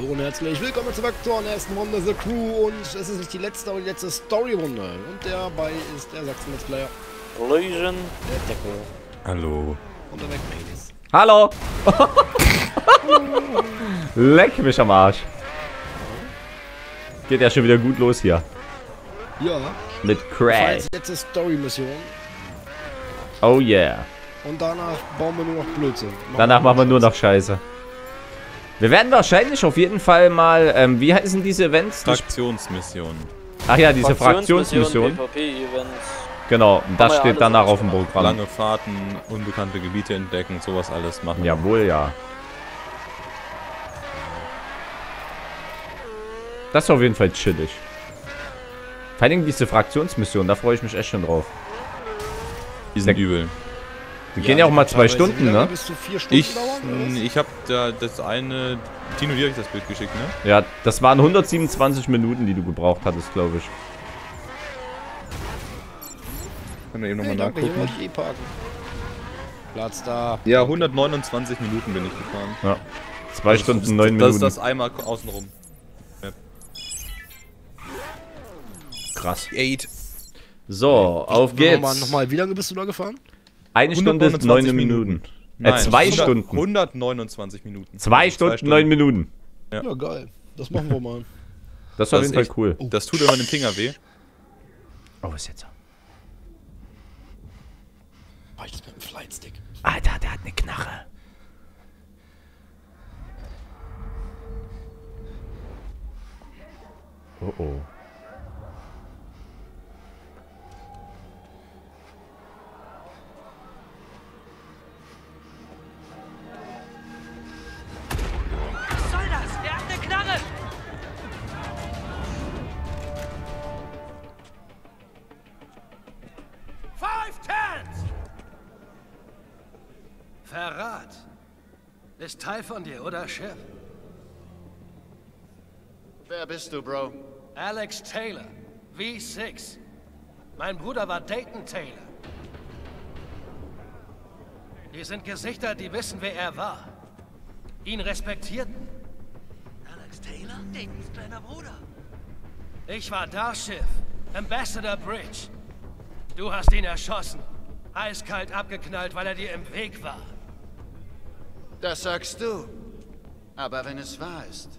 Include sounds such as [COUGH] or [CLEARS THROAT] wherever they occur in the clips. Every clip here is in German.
Hallo und herzlich willkommen zurück zur ersten Runde The Crew und es ist nicht die letzte, aber die letzte Story-Runde. Und dabei ist der Sachsen Let's Player, Illusion. der Deco Hallo. und der McMahon. Hallo! [LAUGHS] Leck mich am Arsch. Geht ja schon wieder gut los hier. Ja, Mit das Crash. die letzte Story-Mission Oh yeah. und danach bauen wir nur noch Blödsinn. Danach machen wir nur noch Scheiße. Wir werden wahrscheinlich auf jeden Fall mal, ähm, wie heißen diese Events? Fraktionsmission. Ach ja, diese Fraktionsmission. PvP-Events. Genau, wir das ja steht alles danach auf dem. Programm. Lange Fahrten, unbekannte Gebiete entdecken, sowas alles machen. Jawohl, ja. Das ist auf jeden Fall chillig. Vor allem diese Fraktionsmission, da freue ich mich echt schon drauf. Die sind übel. Die gehen ja auch mal zwei Stunden, ne? Bis zu vier Stunden Ich, dauern, ich habe da das eine. Tino, dir habe ich das Bild geschickt, ne? Ja, das waren 127 Minuten, die du gebraucht hattest, glaube ich. Können wir eben nochmal hier nachgucken. ich eh parken. Platz da. Ja, 129 Minuten bin ich gefahren. Ja. Zwei Stunden, neun Das ist Minuten. das einmal außenrum. krass. Eight. So, auf geht's. Nochmal, nochmal, wie lange bist du da gefahren? Eine Stunde, 129 neun Minuten. Minuten. Äh, zwei 100 Stunden. 129 Minuten. Zwei Also Stunden, neun Minuten. Ja. Ja, geil. Das machen wir mal. Das ist auf jeden Fall cool. Das tut immer den Finger weh. Oh, was ist jetzt? Mach ich das mit dem Flightstick. Alter, der hat eine Knarre. Oh oh. Ist Teil von dir, oder, Chef? Wer bist du, Bro? Alex Taylor, V6. Mein Bruder war Dayton Taylor. Hier sind Gesichter, die wissen, wer er war. Ihn respektierten. Alex Taylor? Daytons kleiner Bruder. Ich war da, Schiff. Ambassador Bridge. Du hast ihn erschossen. Eiskalt abgeknallt, weil er dir im Weg war. Das sagst du. Aber wenn es wahr ist,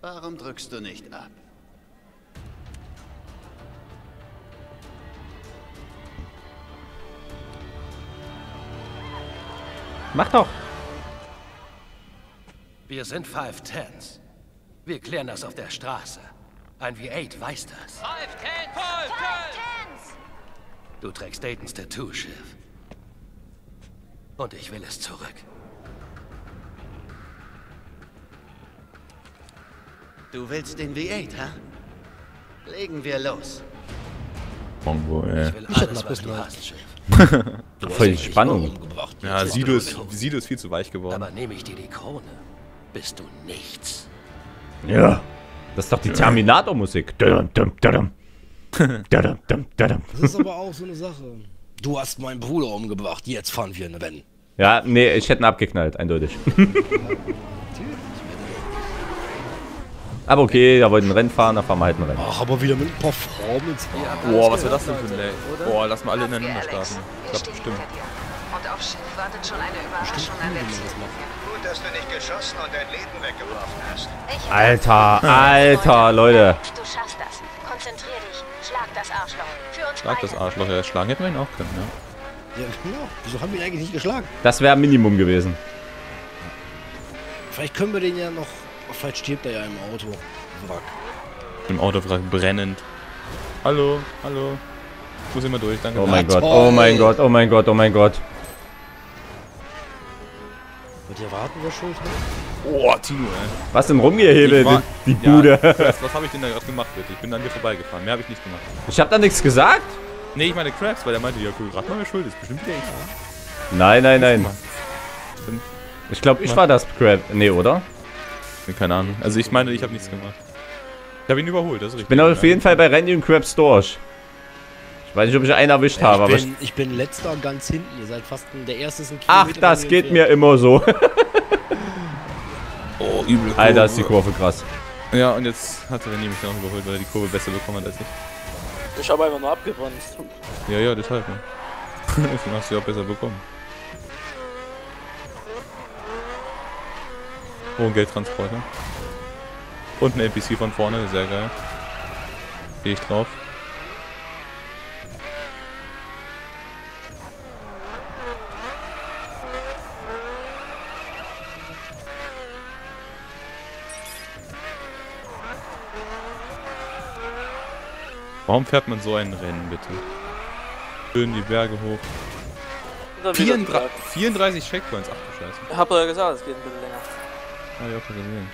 warum drückst du nicht ab? Mach doch. Wir sind Five Tens. Wir klären das auf der Straße. Ein V8 weiß das. Five Tens! Du trägst Daytons Tattoo, Schiff. Und ich will es zurück. Du willst den V8, hä? Legen wir los. Mongo, ey. Ich will Ich hätte alles, was du hast, Schiff. [LAUGHS] Voll die Spannung. Ja, Sido ist, Sido ist viel zu weich geworden. Aber nehme ich dir die Krone, bist du nichts. Ja. Das ist doch die Terminator-Musik. [LAUGHS] Das ist aber auch so eine Sache. Du hast meinen Bruder umgebracht, jetzt fahren wir eine Rennen. Ja, nee, ich hätte ihn abgeknallt, eindeutig. [LAUGHS] Aber okay, da wollten ein Rennen fahren, da fahren wir halt ein Rennen. Ach, aber wieder mit Performance. Boah, was war das denn für ein Lay? Boah, lass mal alle ineinander starten. Ich Wir glaub, stehen stimmt. hinter dir. Und auf Schiff wartet schon eine Überraschung an der. Gut, dass du nicht geschossen und dein Leben weggeworfen hast. Ich Alter, Alter, Leute. Du schaffst das. Konzentrier dich. Schlag das Arschloch. Für uns Schlag das Arschloch. Ja, schlagen hätten wir ihn auch können, ja. Ja, genau. Wieso haben wir ihn eigentlich nicht geschlagen? Das wäre Minimum gewesen. Vielleicht können wir den ja noch. Vielleicht stirbt er ja im Auto. Wrack. Im Autowrack brennend. Hallo, hallo. Ich muss immer durch, danke. Oh mein Ja, Gott, oh mein Gott, oh mein Gott, oh mein Gott. Wird ihr warten, wer schuld hat? Oh, Tino, ey. Was denn rumgehebelt, war- die, die Bude? Ja, was, was [LAUGHS] habe ich denn da gerade gemacht, bitte? Ich bin an dir vorbeigefahren. Mehr habe ich nicht gemacht. Ich hab da nichts gesagt. Nee, ich meine Krabs, weil der meinte, ja cool, rat mal, wer schuld ist. Bestimmt der ich. Nein, nein, nein. Stimmt. Ich glaube, ich war das Crab. Nee, oder? Nee, keine Ahnung. Also ich meine, ich habe nichts gemacht. Ich habe ihn überholt, das ist richtig. Bin auf jeden Fall bei Randy und Crabs durch. Ich weiß nicht, ob ich einen erwischt habe, ich, aber ich, bin, ich bin letzter ganz hinten. Ihr seid fast der erste ist ein Ach, das geht mir immer so. [LAUGHS] Oh, übel. Alter, ist die Kurve krass. Ja, und jetzt hat René mich noch überholt, weil er die Kurve besser bekommen hat als ich. Ich habe einfach nur abgebremst. Ja, ja, deshalb. Ne? [LAUGHS] Deswegen hast du ja auch besser bekommen. Oh, ein Geldtransporter. Und ein NPC von vorne, sehr geil. Gehe ich drauf. Warum fährt man so ein Rennen, bitte? Schön die Berge hoch. Und dann wieder 34, die 34 Checkpoints, ach du Scheiße. Hab doch ja gesagt, es geht ein bisschen länger. Hab ich auch schon gesehen.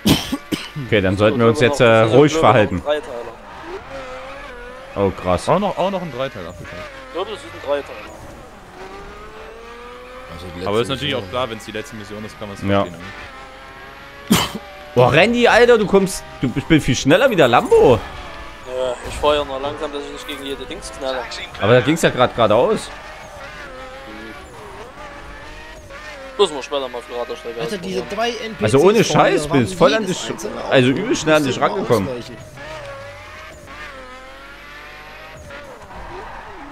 Okay, dann sollten wir uns jetzt noch- äh, ruhig verhalten. Dreiteiler. Oh, krass. Auch noch, auch noch ein Dreiteil, ach du Scheiße. Ich glaube, das ist ein Dreiteiler. Also die Aber ist natürlich auch Mission. klar, wenn es die letzte Mission ist, kann man es Ja. verstehen. [LAUGHS] Boah, Randy, Alter, du kommst. Du bist viel schneller wie der Lambo. Ja, ich fahre ja noch langsam, dass ich nicht gegen jede Dings knalle. Aber da ging's ja gerade geradeaus. Müssen wir später mal Strecke Alter, diese drei NPCs Also ohne Scheiß, bist voll an dich- also übel schnell an dich rangekommen.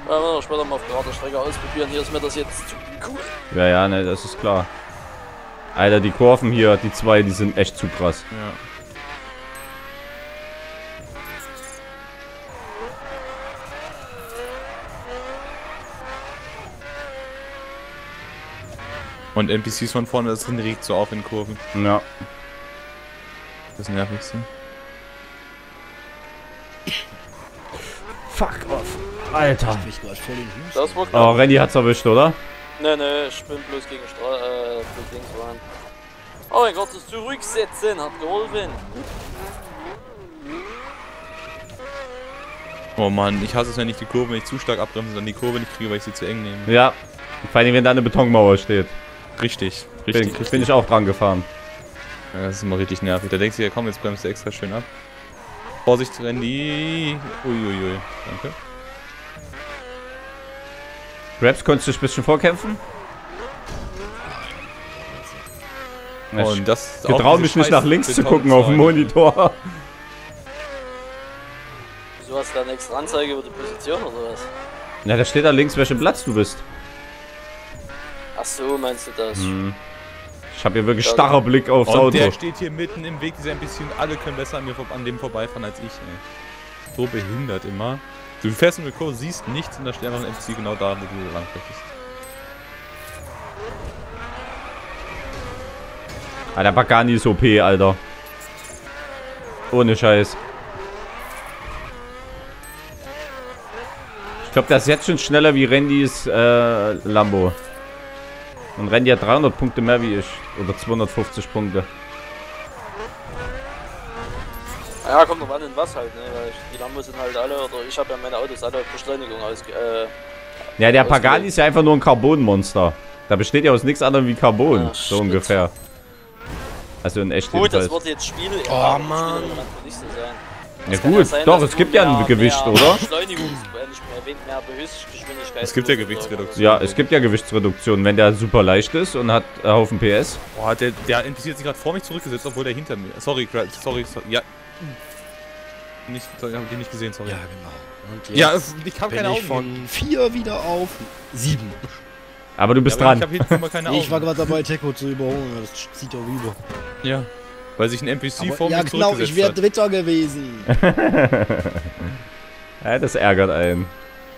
Ja, werden wir später mal auf gerader Strecke ausprobieren. Hier ist mir das jetzt zu cool. Ja, ja, ne, das ist klar. Alter, die Kurven hier, die zwei, die sind echt zu krass. Ja. Und NPCs von vorne, das drin regt so auf in Kurven. Ja. Das nervigste. Fuck off. Alter. Das war Oh. Randy hat's erwischt, oder? Nee, nee, ich bin bloß gegen Stra äh, bloß links rein. Oh mein Gott, das Zurücksetzen hat geholfen. Oh Mann, ich hasse es, wenn ich die Kurve nicht zu stark abbremse, dann die Kurve nicht kriege, weil ich sie zu eng nehme. Ja. Vor allem, wenn da eine Betonmauer steht. Richtig, Bin, richtig. richtig. bin ich auch dran gefahren. Ja, das ist immer richtig nervig. Da denkst du ja, komm, jetzt bremst du extra schön ab. Vorsicht, Randy. Uiuiui. Danke. Raps, konntest du dich ein bisschen vorkämpfen? Und das ich getrau mich nicht nach links zu gucken auf dem Monitor. Wieso hast du da eine extra Anzeige über die Position oder was? Ja, da steht da links, welchen Platz du bist. Ach so, meinst du das? Hm. Ich habe hier wirklich starrer Blick aufs Und Auto. der steht hier mitten im Weg, dieser ein bisschen. Alle können besser an, mir, vor- an dem vorbeifahren als ich, ey. So behindert immer. Du fährst in eine Kurve, siehst nichts und da steht einfach ein NPC genau da, wo du lang bist. Ah, der Pagani ist OP, Alter. Ohne Scheiß. Ich glaube, der ist jetzt schon schneller wie Randys äh, Lambo. Und Randy hat 300 Punkte mehr wie ich. Oder 250 Punkte. Ja, kommt noch an in was halt, ne? Weil die Lambos sind halt alle, oder ich habe ja meine Autos alle auf Beschleunigung ausge... Äh, Ja, der Pagani ist ja einfach nur ein Carbonmonster. Da besteht ja aus nichts anderem wie Carbon. Ach, so shit. ungefähr. Also in echt gut, das jedenfalls. wird jetzt Spiel... Oh, Mann! Mann. Spiel wird nicht so sein. Ja Es kann gut, sein, doch, es gibt ja ein Gewicht, mehr oder? Äh. Es gibt ja. Gewichtsreduktion. Ja, es gibt ja Gewichtsreduktion, wenn der super leicht ist und hat einen Haufen PS. Boah, der, der NPC hat sich gerade vor mich zurückgesetzt, obwohl der hinter mir. Sorry, sorry, sorry. Ja. Nicht, sorry, hab ich nicht gesehen, sorry. Ja, genau. Und jetzt Ja, ich habe keine Augen. von vier wieder auf sieben. Aber du bist ja, aber dran. Ich habe hier immer keine Augen. Ich war gerade dabei, Teko zu überholen. Das zieht doch über. ja. Weil sich ein NPC Aber, vor ja, mich genau, ich wäre. Dritter gewesen. [LAUGHS] ja, das ärgert einen.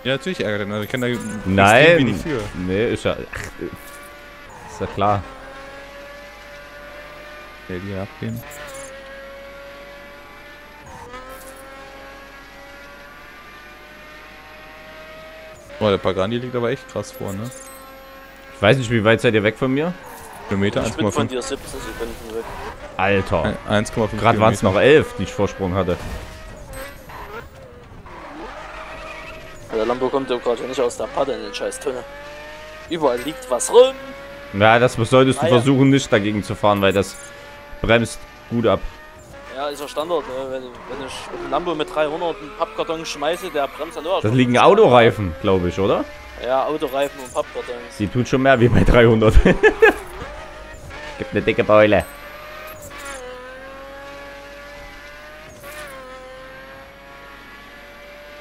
Ja, natürlich ärgert er. Ich kann da Nein. für. Nee, ist ja. Ach, ist ja klar. Ja, die abgeben. Boah, der Pagani liegt aber echt krass vor, ne? Ich weiß nicht, wie weit seid ihr weg von mir? Kilometer Ich bin von 1,5. dir 17 Sekunden weg. Alter. 1,5 Gerade waren es noch elf, die ich Vorsprung hatte. Der Lambo kommt ja gerade nicht aus der Patte in den scheiß Tonne. Überall liegt was rum. Ja, das solltest du Ah, ja. versuchen, nicht dagegen zu fahren, weil das bremst gut ab. Ja, ist ja Standard, ne? wenn, wenn ich dem Lambo mit 300 einen Pappkarton schmeiße, der bremst dann auch. Das liegen Autoreifen, glaube ich, oder? Ja, Autoreifen und Pappkartons. Die tut schon mehr wie bei 300. [LAUGHS] Gibt eine dicke Beule.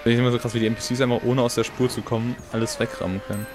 Ich immer so krass, wie die NPCs einfach ohne aus der Spur zu kommen, alles wegrammen können.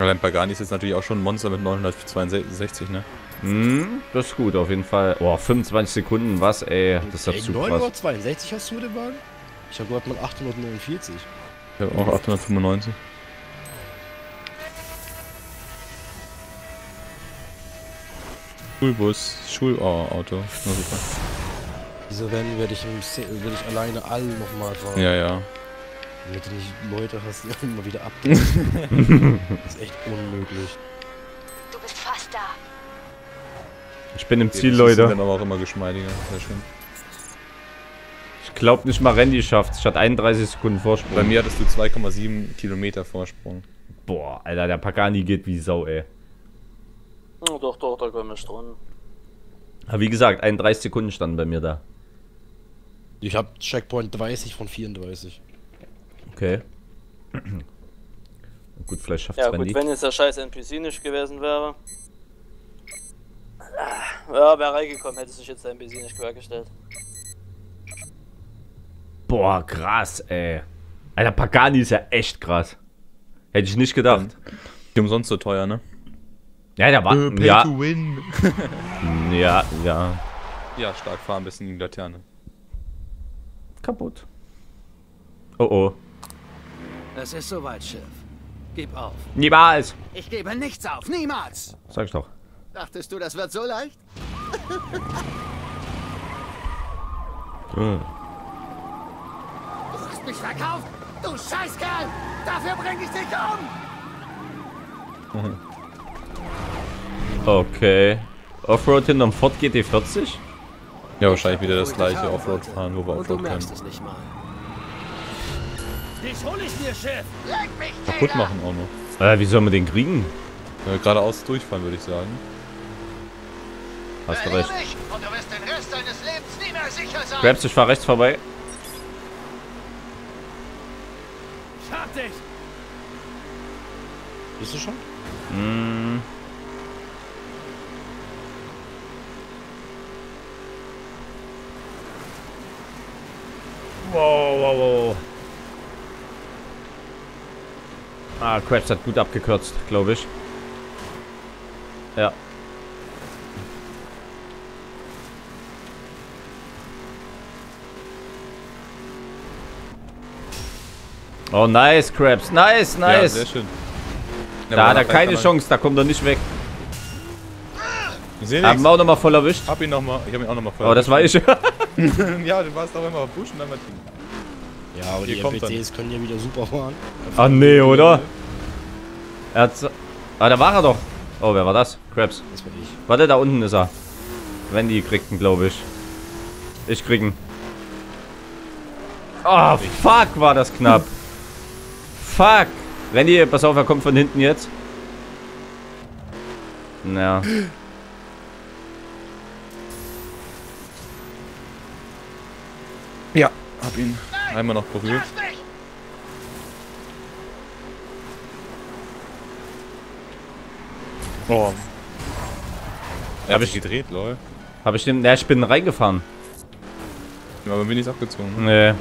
Allein Pagani ist jetzt natürlich auch schon ein Monster mit 962, ne? Hm, das ist gut, auf jeden Fall. Boah, 25 Sekunden, was, ey. Das ist ja zu krass. 962 hast du mit dem Wagen? Ich hab gehört, man 849. Ich habe auch 895. Schulbus, Schulauto. Na super. Wieso werden werde ich, im Se- werd ich alleine alle nochmal fahren? Ja, ja. Damit du nicht Leute hast, die [LAUGHS] immer wieder abdrehen. [LAUGHS] das ist echt unmöglich. Du bist fast da. Ich bin im Ziel, Leute. dann aber auch immer geschmeidiger. Sehr schön. Ich glaube nicht mal Randy schafft. Ich hatte 31 Sekunden Vorsprung. Bei mir hattest du 2,7 Kilometer Vorsprung. Boah, Alter, der Pagani geht wie Sau, ey. Oh, doch, doch, da komme ich dran. Aber wie gesagt, 31 Sekunden standen bei mir da. Ich hab Checkpoint 30 von 34. Okay. [CLEARS THROAT] Gut, vielleicht schafft's Ja, Randy. gut, wenn jetzt der scheiß NPC nicht gewesen wäre. Ja, wäre reingekommen, hätte sich jetzt der NPC nicht quergestellt. Boah, krass, ey. Alter, Pagani ist ja echt krass. Hätte ich nicht gedacht. Die umsonst so teuer, ne? Ja, der war. Äh, ja, win. [LAUGHS] ja, ja. Ja, stark fahren, bisschen gegen Laterne. Kaputt. Oh oh. Es ist soweit, Schiff. Gib auf. Niemals! Ich gebe nichts auf, niemals. Sag ich doch. Dachtest du, das wird so leicht? Hm. [LAUGHS] Du hast mich verkauft, du Scheißkerl! Dafür bring ich dich um! [LAUGHS] Okay. Offroad hinterm Ford GT40? Ja, wahrscheinlich wieder das gleiche Offroad fahren, wo wir Offroad können. Dich hol ich. Leg mich, Kaputt machen auch noch. Äh, wie sollen wir den kriegen? Äh, geradeaus durchfahren, würde ich sagen. Hast du recht. und du wirst den Rest deines Lebens nie mehr sicher sein! Grabs, ich fahr rechts vorbei. Ich hab dich. Bist du schon? Mm. Wow, wow, wow. Ah, Krabs hat gut abgekürzt, glaube ich. Ja. Oh, nice, Krabs. Nice, Ja, nice. sehr schön. Ja, da hat er keine Chance, da kommt er nicht weg. Ich Haben wir auch nochmal voll erwischt. Hab ihn nochmal, ich hab ihn auch nochmal voll. Oh, das war ich. [LAUGHS] ja, du warst auch immer auf Busch und dann mal Team. Ja, aber Hier die NPCs können ja wieder super fahren. Ah, nee, oder? Er hat. Ah, da war er doch. Oh, wer war das? Krabs. Das war ich. Warte, da unten ist er. Wendy kriegt ihn, glaube ich. Ich krieg ihn. Oh, fuck, war das knapp. fuck. Wendy, pass auf, er kommt von hinten jetzt. Ja. Ja, hab ihn einmal noch berührt. Oh. Er Hab hat ich- gedreht, lol. Habe ich den. Ja, ich bin reingefahren. Ja, Aber bin ich abgezogen. Nee.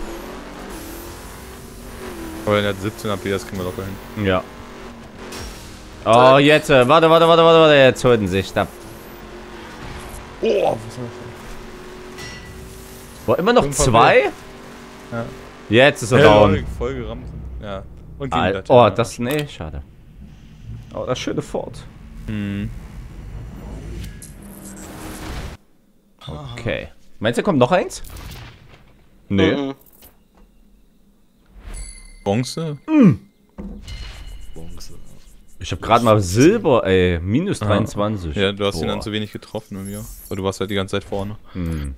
Aber er hat 17 AP, das kriegen wir locker hin. Ja. Oh, jetzt. äh, Warte, warte, warte, warte, warte. Jetzt holen sie sich da. Oh, was soll Boah, immer noch zwei? Ja. Jetzt ist er down. voll gerammt. Ja. Und gegen Al oh, das. Nee, schade. Oh, das schöne Fort. Hm. Okay. Meinst du, kommt noch eins? Nee. Mhm. Bronze? Bronze. Ich hab gerade mal Silber, ey. Minus 23. Ja, du hast ihn Boah. dann zu wenig getroffen irgendwie. auch. Aber du warst halt die ganze Zeit vorne. Hm.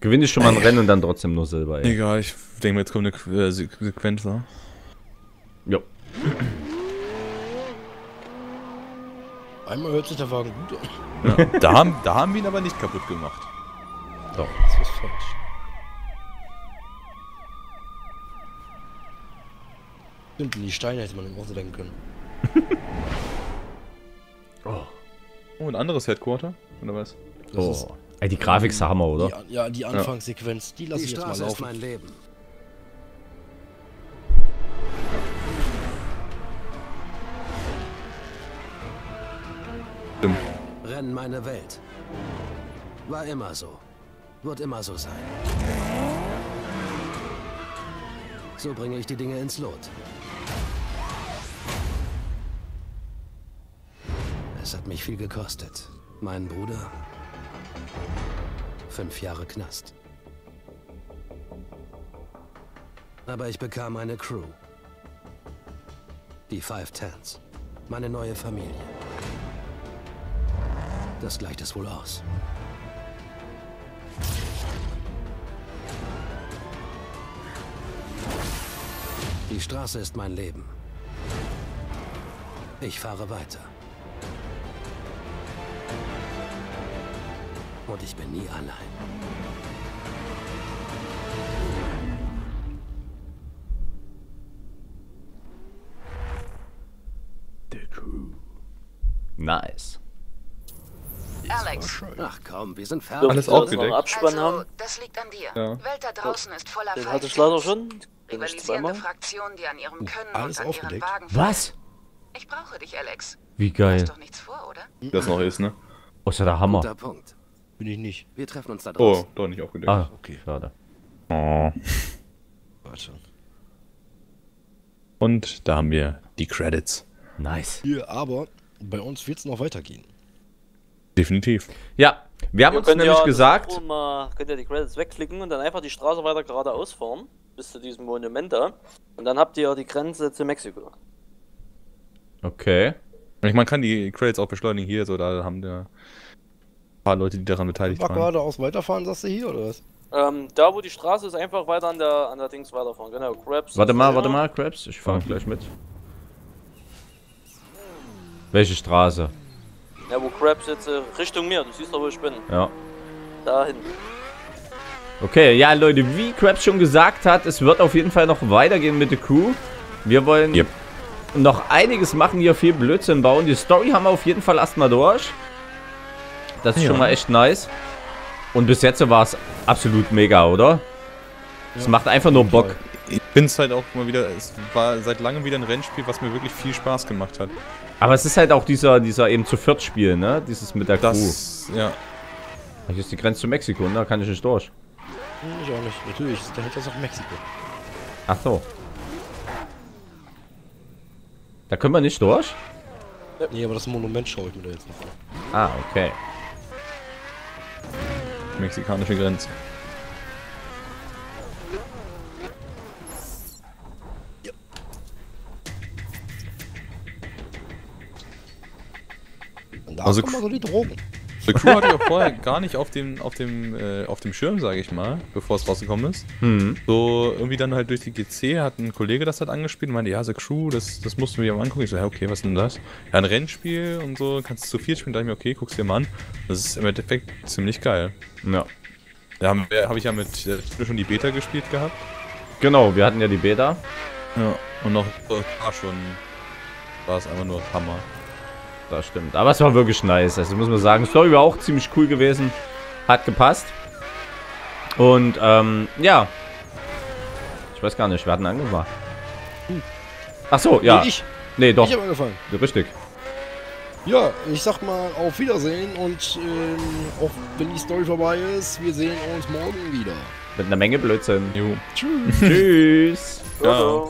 Gewinne ich schon mal ein Rennen und dann trotzdem nur Silber, ey. Egal, ich denke mir, jetzt kommt eine äh, Se- Sequenz da. Jo. Einmal hört sich der Wagen gut an. Ja. Da, haben, da haben wir ihn aber nicht kaputt gemacht. Doch, das ist falsch. Stimmt, die Steine hätte man im Auto denken können. [LAUGHS] Oh, ein anderes Headquarter? Oder was? Das Oh. Ey, die Grafik ist Hammer, die, oder? An- ja, die Anfangssequenz, die lasse Die ich jetzt mal Straße ist laufen. mein Leben. Stimmt. Rennen meine Welt. War immer so. Wird immer so sein. So bringe ich die Dinge ins Lot. Es hat mich viel gekostet. Mein Bruder. Fünf Jahre Knast. Aber ich bekam eine Crew. Die Five Tens. Meine neue Familie. Das gleicht es wohl aus. Die Straße ist mein Leben. Ich fahre weiter. Und ich bin nie allein. Nice. Alex, Ach komm, wir sind fertig. Alles aufgedeckt. Abspann also, haben. das liegt an dir. Ja. Welt da draußen ist voller Den hatte ich leider schon. Rivalisierende zweimal. Fraktionen, die an ihrem Können alles und an ihren aufgedeckt? Wagen Was? Ich brauche dich, Alex. Wie Du geil. hast doch nichts vor, oder? Das noch ist, ne? Oh, ist ja der Hammer. Guter Punkt. Bin ich nicht. Wir treffen uns da Oh, draußen. doch nicht aufgedeckt. Ah, Okay. schade. Oh. Warte. Und da haben wir die Credits. Nice. Hier, aber bei uns wird es noch weitergehen. Definitiv. Ja, wir haben Ihr uns nämlich ja gesagt, Mal, könnt ihr die Credits wegklicken und dann einfach die Straße weiter geradeaus fahren. Bis zu diesem Monument da. Und dann habt ihr die Grenze zu Mexiko. okay. Ich, man kann die Credits auch beschleunigen hier, so da haben wir paar Leute, die daran beteiligt waren. geradeaus weiterfahren, sagst du hier, oder was? Ähm, da wo die Straße ist, einfach weiter an der, an der Dings weiterfahren. Genau, Crabs. Warte mal, warte mal, Krabs, ich fahre gleich mit. Welche Straße? Ja, wo Crabs jetzt äh, Richtung mir, du siehst doch, wo ich bin. Ja. Dahin. Okay, ja Leute, wie Krabs schon gesagt hat, es wird auf jeden Fall noch weitergehen mit der Crew. Wir wollen Yep. noch einiges machen, hier viel Blödsinn bauen. Die Story haben wir auf jeden Fall erstmal durch. Das ist Ja. schon mal echt nice. Und bis jetzt war es absolut mega, oder? Es macht einfach nur Bock. Ich finde es halt auch mal wieder, es war seit langem wieder ein Rennspiel, was mir wirklich viel Spaß gemacht hat. Aber es ist halt auch dieser, dieser eben zu viert Spiel, ne? Dieses mit der Crew. Das, ja. Hier ist die Grenze zu Mexiko, ne? Da kann ich nicht durch. Hm, ich auch nicht. Natürlich, dahinter ist auch Mexiko. Ach so. Da können wir nicht durch? Nee, aber das Monument schaue ich mir da jetzt noch an. Ah, okay. Mexikanische Grenze. Und da Also kommen mal so die Drogen. The Crew hatte ich auch vorher gar nicht auf dem, auf dem, äh, auf dem Schirm, sage ich mal, bevor es rausgekommen ist. Hm. So irgendwie dann halt durch die GC hat ein Kollege das halt angespielt und meinte, ja, The Crew, das, das musst du mir mal angucken. Ich so, ja, okay, was ist denn das? Ja, ein Rennspiel und so, kannst du zu viel spielen. Da dachte ich mir, okay, guck's dir mal an. Das ist im Endeffekt ziemlich geil. Ja. Da habe hab ich ja mit äh, schon die Beta gespielt gehabt. Genau, wir hatten ja die Beta. Ja. Und noch war schon, war es einfach nur Hammer. Das stimmt. Aber es war wirklich nice. Also muss man sagen, Story war auch ziemlich cool gewesen. Hat gepasst. Und ähm, ja. Ich weiß gar nicht, wir hatten angefangen. Ach so, ja. Nee, ich. Nee, doch. Ich habe angefangen. Richtig. Ja, ich sag mal auf Wiedersehen und ähm, auch wenn die Story vorbei ist, wir sehen uns morgen wieder. Mit einer Menge Blödsinn. Jo. Tschüss. Tschüss. [LAUGHS] Ja.